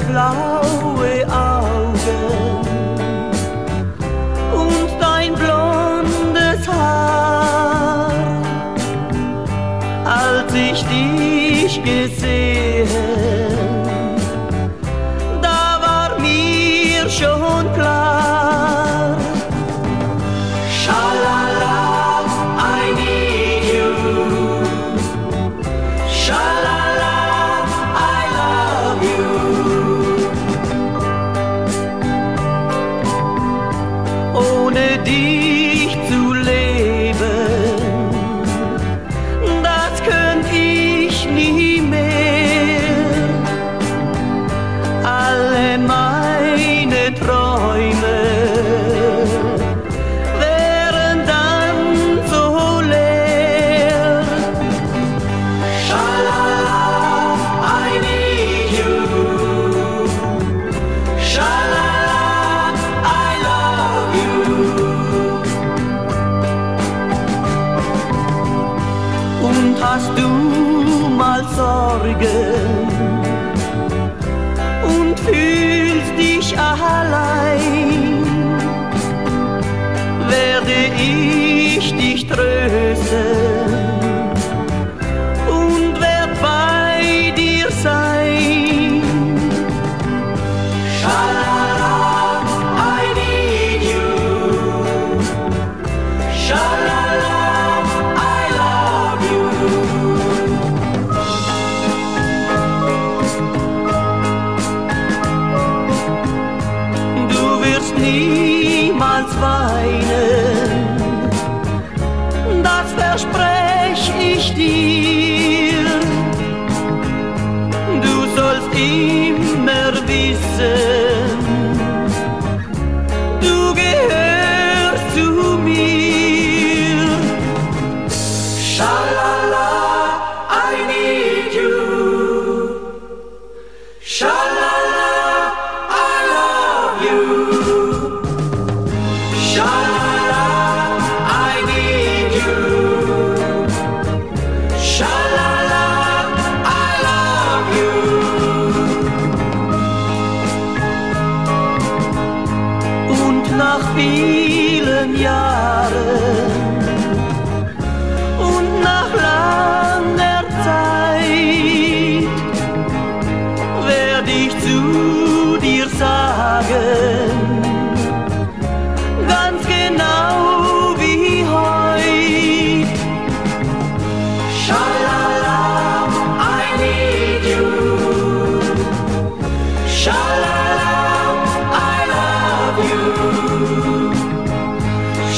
blaue Augen und dein blondes Haar. Als ich dich gesehen, da war mir schon klar, und hast du mal Sorgen? Und für niemals weinen, das versprech ich dir. Du sollst immer wissen, du gehörst zu mir. Schalala. vielen Jahren.